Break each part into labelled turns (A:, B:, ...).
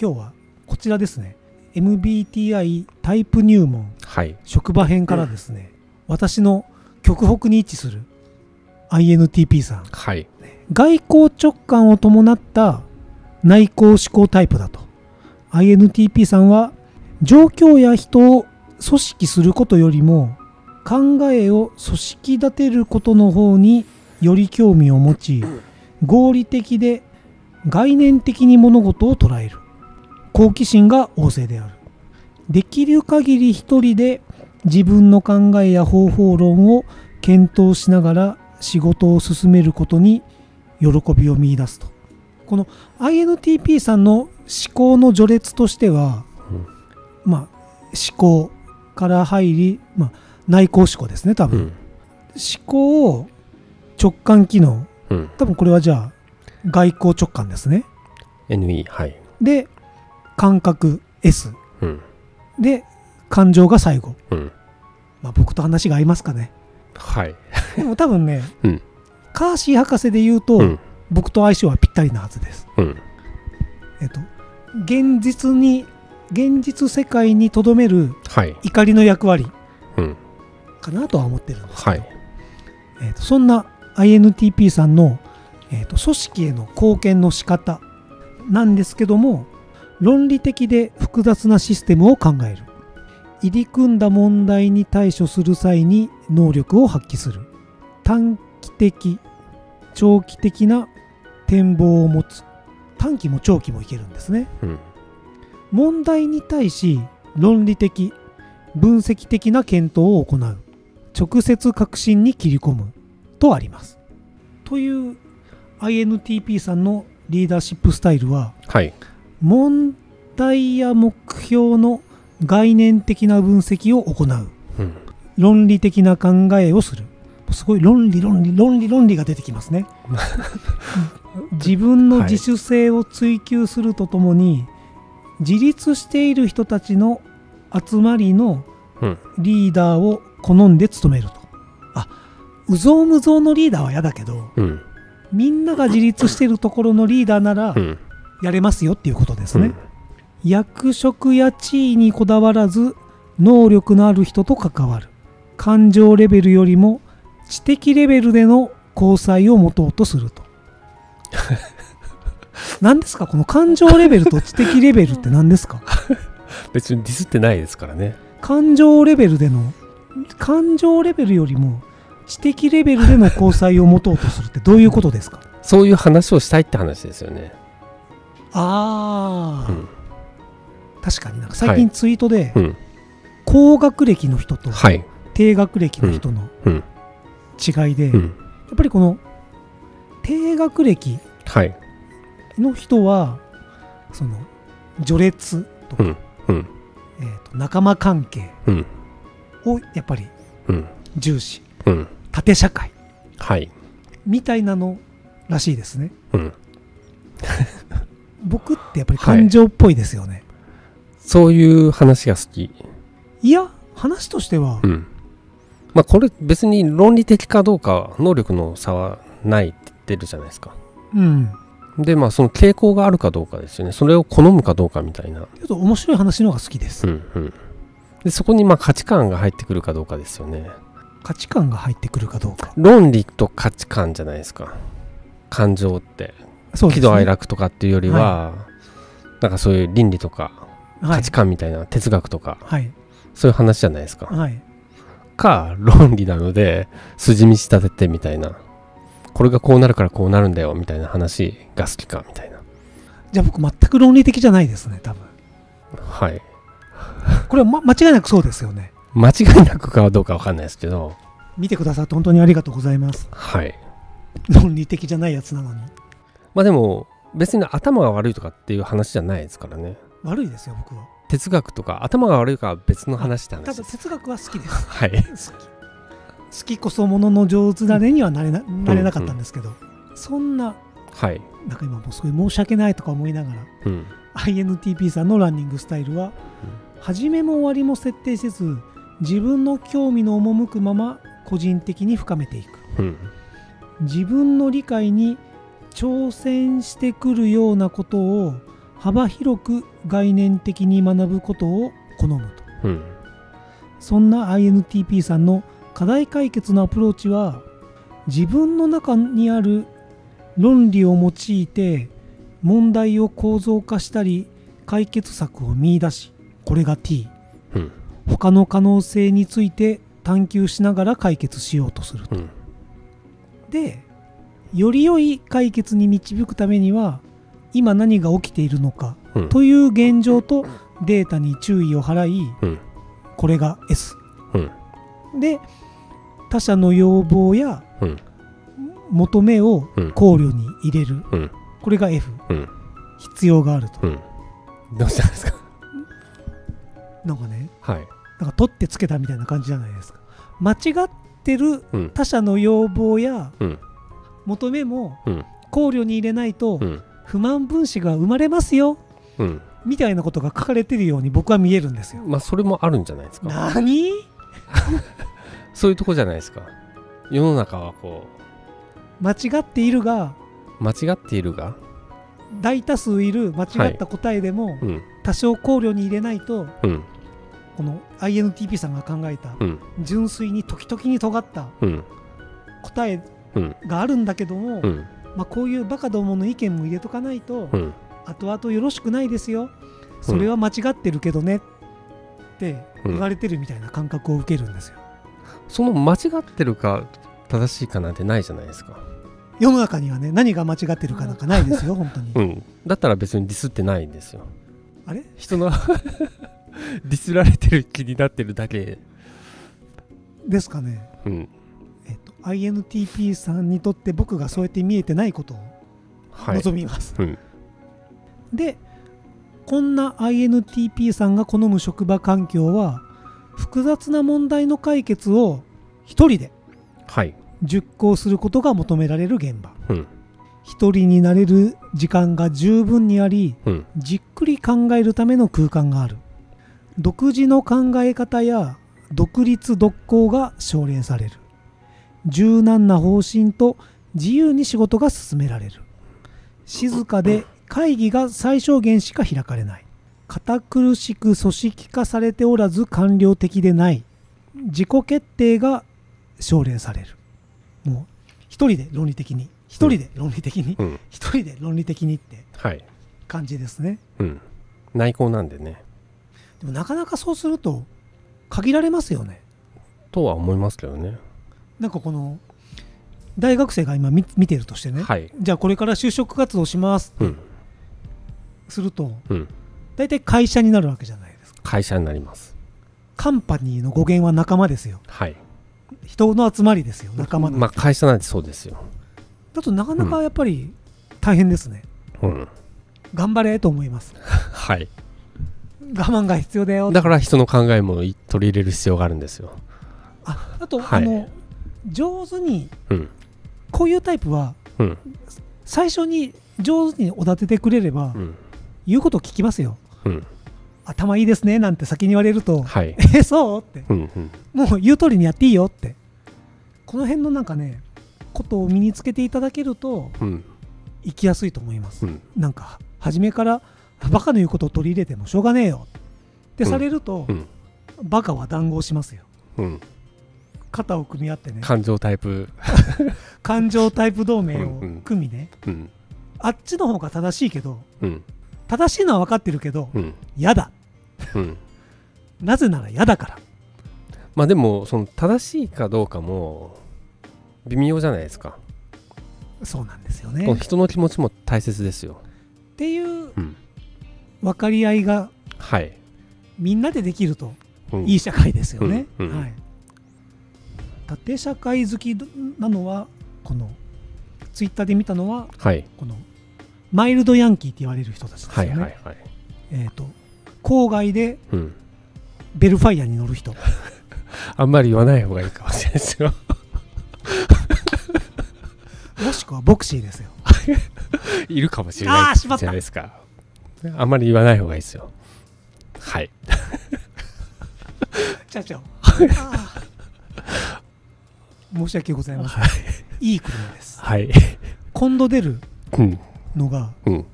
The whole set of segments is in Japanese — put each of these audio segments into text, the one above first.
A: 今日はこちらですね。MBTI タイプ入門。
B: はい。
A: 職場編からですね、私の極北に位置する INTP さん。
B: はい。
A: 外交直感を伴った内向思考タイプだと。INTP さんは状況や人を組織することよりも考えを組織立てることの方により興味を持ち合理的で概念的に物事を捉える好奇心が旺盛である。できる限り一人で自分の考えや方法論を検討しながら仕事を進めることに喜びを見出すと。この INTP さんの思考の序列としては、まあ思考から入り、まあ、内向思考ですね多分、
B: うん。
A: 思考を直感機能。
B: うん。
A: 多分これはじゃあ外交直感ですね。
B: NE はい。
A: で感覚 S
B: うん。
A: で感情が最後、
B: うん。
A: まあ、僕と話が合いますかね。
B: はい。
A: でも多分ね、
B: うん。
A: カーシー博士で言うと、
B: うん。
A: 僕と相性はぴったりなはずです。
B: うん。
A: えっと現実に現実世界にとどめる
B: はい。
A: 怒りの役割
B: うん。
A: かなとは思ってるんですけど、
B: はい。
A: えっとそんな INTP さんの、えっと組織への貢献の仕方なんですけども論理的で複雑なシステムを考える。入り組んだ問題に対処する際に能力を発揮する。短期的長期的な展望を持つ。短期も長期もいけるんですね。
B: うん。
A: 問題に対し論理的分析的な検討を行う。直接確信に切り込む。とあります。という INTP さんのリーダーシップスタイルは
B: はい
A: 問題や目標の概念的な分析を行う。
B: うん。
A: 論理的な考えをする。すごい論理論理論理論理が出てきますね。自分の自主性を追求するとともに、自立している人たちの集まりの
B: うん。
A: リーダーを好んで務めると。あうぞうむぞうのリーダーは嫌だけど
B: うん。
A: みんなが自立しているところのリーダーなら
B: うん
A: やれますよっていうことですね、
B: うん。
A: 役職や地位にこだわらず能力のある人と関わる。感情レベルよりも知的レベルでの交際を持とうとすると。何ですか？この感情レベルと知的レベルって何ですか？
B: 別にディスってないですからね。
A: 感情レベルでの感情レベルよりも知的レベルでの交際を持とうとするってどういうことですか？
B: そういう話をしたいって話ですよね
A: ああ、
B: うん。
A: 確かになんか最近ツイートで
B: うん。
A: 高学歴の人と
B: はい。
A: 低学歴の人の
B: うん。
A: 違いで、や
B: うん。
A: っぱりこの低学歴
B: はい。
A: の人はその序列とか、
B: うん。うん。
A: えーと仲間関係
B: うん。
A: をやっぱり
B: うん。
A: 重視。
B: うん。
A: 縦社会
B: はい。
A: みたいなのらしいですね。
B: うん
A: 僕ってやっぱり感情っぽいですよね、
B: そういう話が好き。
A: い、や話としては、
B: うん。まあこれ別に論理的かどうか能力の差はないって言ってるじゃないですか。
A: うん。
B: でまあその傾向があるかどうかですよね。それを好むかどうかみたいな。
A: ちょっと面白い話の方が好きです、
B: うんうん。でそこにまあ価値観が入ってくるかどうかですよね。
A: 価値観が入ってくるかどうか。
B: 論理と価値観じゃないですか。感情って
A: そうです
B: 喜怒哀
A: ね
B: 楽とかっていうよりは、なんかそういう倫理とか
A: はい。
B: 価値観みたいな哲学とか、
A: はい。
B: そういう話じゃないですか。
A: はい。
B: か論理なので筋道立ててみたいなこれがこうなるからこうなるんだよみたいな話が好きかみたいな。
A: じゃあ僕全く論理的じゃないですね多分。
B: はい。
A: これは、ま、間違いなくそうですよね。
B: 間違いなくかどうかわかんないですけど。
A: 見てくださって本当にありがとうございます。
B: はい。
A: 論理的じゃないやつなのに
B: まあでも別に頭が悪いとかっていう話じゃないですからね。
A: 悪いですよ僕は。
B: 哲学とか頭が悪いかは別の話って
A: た
B: 話です。
A: だ哲学は好きです。
B: はい。
A: 好き。好きこそものの上手なれにはなれななれなかったんですけど、そんな
B: はい。
A: なんか今もうすごい申し訳ないとか思いながら
B: うん。
A: INTP さんのランニングスタイルは、始めも終わりも設定せず自分の興味の赴くまま個人的に深めていく。
B: うん。
A: 自分の理解に挑戦してくるようなことを幅広く概念的に学ぶことを好むと。
B: うん。
A: そんな INTP さんの課題解決のアプローチは自分の中にある論理を用いて問題を構造化したり解決策を見出しこれが T
B: うん。
A: 他の可能性について探求しながら解決しようとする
B: うん。
A: でより良い解決に導くためには今何が起きているのか
B: うん。
A: という現状とデータに注意を払い
B: うん。
A: これが S
B: うん。
A: で他者の要望や
B: うん。
A: 求めを
B: うん。
A: 考慮に入れる。
B: うん。
A: これが F
B: うん。
A: 必要があると。
B: うん。どうしたんですか？
A: なんかね
B: はい。
A: なんか取ってつけたみたいな感じじゃないですか。間違ってる
B: うん。
A: 他者の要望や
B: うん
A: 求めも
B: うん。
A: 考慮に入れないと
B: うん。
A: 不満分子が生まれますよ
B: うん。
A: みたいなことが書かれてるように僕は見えるんですよ。
B: まあそれもあるんじゃないですか。
A: 何？
B: そういうとこじゃないですか。世の中はこ
A: 間違っているが
B: う間違っているが？
A: 大多数いる間違った答えでも
B: うん。
A: 多少考慮に入れないと
B: うん。
A: この INTP さんが考えた
B: うん。
A: 純粋に時々に尖った
B: うん。
A: 答え
B: うん
A: があるんだけども、
B: うん。
A: まあ、こういうバカどもの意見も入れとかないと、
B: うん。
A: 後々よろしくないですよ。それは間違ってるけどね。って
B: うん。
A: 言われてるみたいな感覚を受けるんですよ。
B: その間違ってるか正しいかなんてないじゃないですか。
A: 世の中にはね何が間違ってるかなんかないですよ 本当に、
B: うん。だったら別にディスってないんですよ。
A: あれ？
B: 人の ディスられてる気になってるだけ。
A: ですかね、
B: うん。
A: えっと INTP さんにとって僕がそうやって見えてないことを
B: はい。
A: 望みます、
B: うん。
A: でこんな INTP さんが好む職場環境は複雑な問題の解決を一人で
B: はい。
A: 熟考することが求められる現場。
B: うん。
A: 一人になれる時間が十分にあり
B: うん。
A: じっくり考えるための空間がある。独自の考え方や独立独行が奨励される柔軟な方針と自由に仕事が進められる。静かで会議が最小限しか開かれない。堅苦しく組織化されておらず官僚的でない。自己決定が奨励される。もう一人で論理的に一人で論理的に
B: うん。
A: 一人で論理的にって
B: はい。
A: 感じですね。
B: うん。内向なんでね。
A: でもなかなかそうすると限られますよね。
B: とは思いますけどね
A: なんかこの大学生が今見見てるとしてね、
B: はい。
A: じゃあこれから就職活動します
B: うん。
A: すると
B: うん。
A: 大体会社になるわけじゃないですか。
B: 会社になります。
A: カンパニーの語源は仲間ですよ。
B: はい。
A: 人の集まりですよ仲間の、
B: まあ会社なんてそうですよ。
A: だとなかなかやっぱり大変ですね、
B: うん。
A: 頑張れと思います。
B: はい。
A: 我慢が必要だよ。
B: だから人の考えもい取り入れる必要があるんですよ。
A: ああと、
B: はい。
A: あの上手に
B: うん。
A: こういうタイプは
B: うん。
A: 最初に上手におだててくれれば、
B: うん。
A: 言うこと聞きますよ。
B: うん。
A: 頭いいですねなんて先に言われると。
B: はい。
A: えそう？って。
B: うんうん。
A: もう言う通りにやっていいよって。この辺のなんかねことを身につけていただけると
B: うん。
A: 生きやすいと思います、
B: うん。
A: なんか初めからバカの言うことを取り入れてもしょうがねえよってされると、
B: うん。
A: バカは談合しますよ。
B: うん
A: 肩を組み合ってね。
B: 感情タイプ。
A: 感情タイプ同盟を
B: うんうん。
A: 組みね、
B: うん。
A: あっちの方が正しいけど
B: うん。
A: 正しいのは分かってるけど
B: うん。
A: 嫌だ。
B: うん。
A: なぜなら嫌だから。
B: まあでもその正しいかどうかも微妙じゃないですか、
A: そうなんですよね。
B: 人の気持ちも大切ですよ。
A: っていう
B: うん。
A: 分かり合いが
B: はい、
A: みんなでできると
B: うん。
A: いい社会ですよね。
B: うんうん。
A: はい、縦社会好きなのはこのツイッターで見たのは
B: はい。
A: このマイルドヤンキーって言われる人たちですよね。
B: はいはいはい。
A: えっ、と郊外で
B: うん。
A: ベルファイアに乗る人。
B: あんまり言わない方がいいかもしれないですよ。
A: もしくはボクシーですよ。
B: いるかもしれないじゃないですか。あんまり言わない方がいいですよ。はい。
A: 社長。あー申し訳ございません。い。い車です。
B: はい。
A: 今度出る
B: うん。
A: のが
B: うん。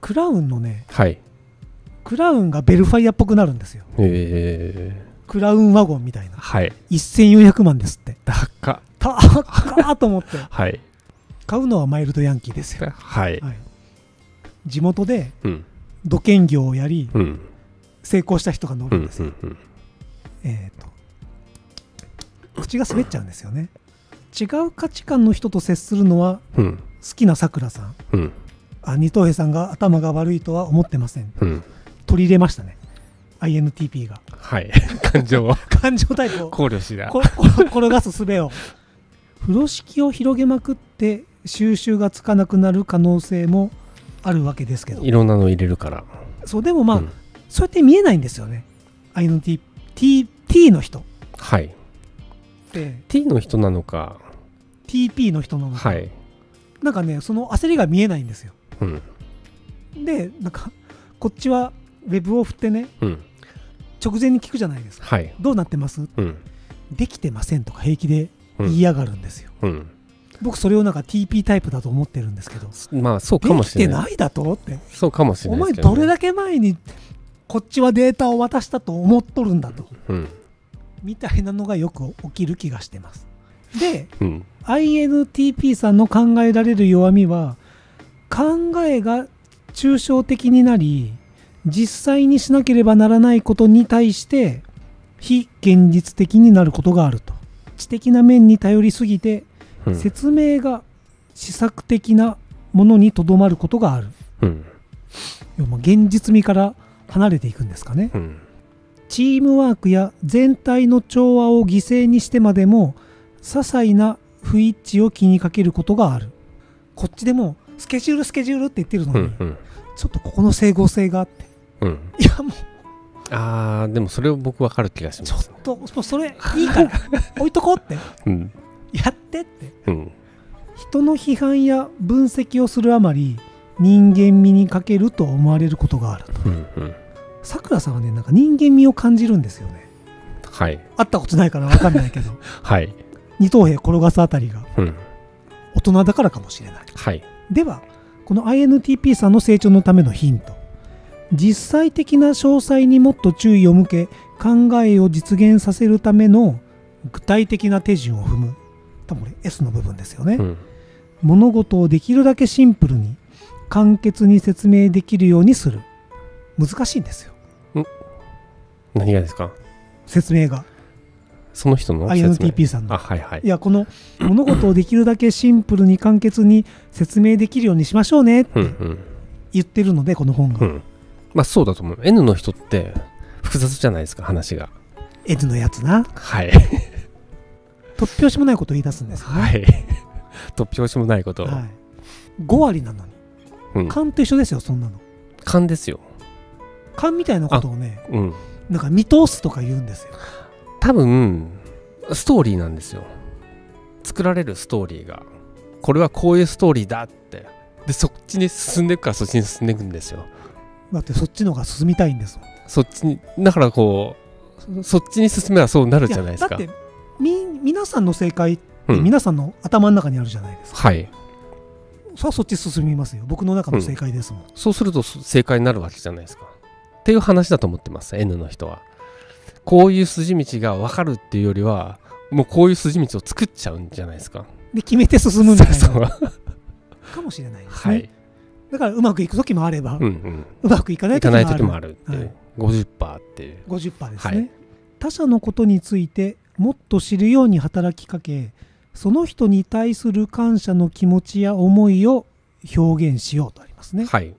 A: クラウンのね
B: はい。
A: クラウンがベルファイアっぽくなるんですよ。
B: え。
A: クラウンワゴンみたいな。
B: ー、はい。
A: 1400万ですって。
B: 高っ。
A: 高っと思って。
B: はい。
A: 買うのはマイルドヤンキーですよ、
B: はい。
A: はい、地元で
B: うん。
A: 土建業をやり
B: うん。
A: 成功した人が乗
B: うん
A: るんですよ、
B: うん。
A: えー、と口が滑っちゃうんですよね。違う価値観の人と接するのは
B: うん。
A: 好きなさくらさん。
B: うん。
A: あ二等兵さんが頭が悪いとは思ってません。
B: うん。
A: 取り入れましたね。INTP が。
B: はい。感情を。
A: 感情タイプを
B: 考慮しだ
A: 転がす術を。風呂敷を広げまくって収集がつかなくなる可能性もあるわけですけど。
B: いろんなの入れるから。
A: そうでもまあ、
B: うん。
A: そうやって見えないんですよね。INTP T, T の人。っ
B: はい
A: て
B: T の人なのか。
A: TP の人なのか、
B: はい。
A: なんかねその焦りが見えないんですよ。
B: うん。
A: でなんかこっちはウェブを振ってね
B: うん。
A: 直前に聞くじゃないですか。
B: はい。
A: どうなってます？
B: うん。
A: できてませんとか平気で
B: うん。
A: 言いやがるんですよ、
B: うん。
A: 僕それをなんか TP タイプだと思ってるんですけど
B: まあそうか
A: で
B: もしれない。
A: きてないだと？って。
B: そうかもしれ
A: お前
B: ないですけど、ね、
A: どれだけ前にこっちはデータを渡したと思っとるんだと。
B: うん
A: みたいなのがよく起きる気がしてます。で
B: うん。
A: INTP さんの考えられる弱みは考えが抽象的になり実際にしなければならないことに対して非現実的になることがあると。知的な面に頼りすぎて
B: うん。
A: 説明が試作的なものにとどまることがある。
B: うん。
A: 現実味から離れていくんですかね。
B: うん
A: チームワークや全体の調和を犠牲にしてまでも些細な不一致を気にかけることがある。こっちでもスケジュールスケジュールって言ってるのに、
B: うんうん。
A: ちょっとここの整合性があって。
B: うん。
A: いやもう。
B: あーでもそれを僕分かる気がし
A: ちょっ
B: ます
A: ともうそれいいから 置いとこうって。
B: うん。
A: やってって。
B: うん。
A: 人の批判や分析をするあまり人間味に欠けると思われることがあると。
B: うんうん
A: さくらさんはねなんか人間味を感じるんですよね。
B: はい。
A: 会ったことないから分かんないけど。
B: はい。
A: 二等兵転がすあたりが。
B: うん。
A: 大人だからかもしれない。
B: はい。
A: ではこの INTP さんの成長のためのヒント。実際的な詳細にもっと注意を向け考えを実現させるための具体的な手順を踏む。多分これ S の部分ですよね、
B: うん。
A: 物事をできるだけシンプルに簡潔に説明できるようにする。難しいんですよ
B: 何がですか？
A: 説明が。
B: その人の
A: INTP さんの。
B: あはいはい。
A: いやこの物事をできるだけシンプルに簡潔に説明できるようにしましょうねって言ってるのでこの本が、
B: うん。まあそうだと思う。N の人って複雑じゃないですか話が。
A: N のやつな。
B: はい。
A: 突拍子もないことを言い出すんですよね、
B: はい。突拍子もないことを、
A: はい。5割なのに。
B: うん、
A: 勘と一緒ですよそんなの。
B: 勘ですよ。
A: 勘みたいなことをね
B: うん
A: なんか見通すとか言うんですよ。
B: 多分ストーリーなんですよ。作られるストーリーが。これはこういうストーリーだって。でそっちに進んでいくからそっちに進んでいくんですよ。
A: だってそっちの方が進みたいんですもん。
B: そっちにだからこうそっちに進めばそうなるじゃないですか。
A: やだってみ皆さんの正解って
B: うん。
A: 皆さんの頭の中にあるじゃないですか、
B: はい。
A: それはそっち進みますよ。僕の中の正解ですもん、
B: そうすると正解になるわけじゃないですかっていう話だと思ってます N の人は。こういう筋道が分かるっていうよりはもうこういう筋道を作っちゃうんじゃないですか。
A: で決めて進むみたいな。
B: そう
A: かもしれないですね、
B: はい。
A: だからうまくいく時もあれば、
B: うんうん。
A: うまくいかない
B: いか
A: 時もある。
B: ない時もあるっていう、
A: はい。
B: 50%っていう。
A: 50%ですね、
B: はい。
A: 他者のことについてもっと知るように働きかけその人に対する感謝の気持ちや思いを表現しようとありますね。
B: はい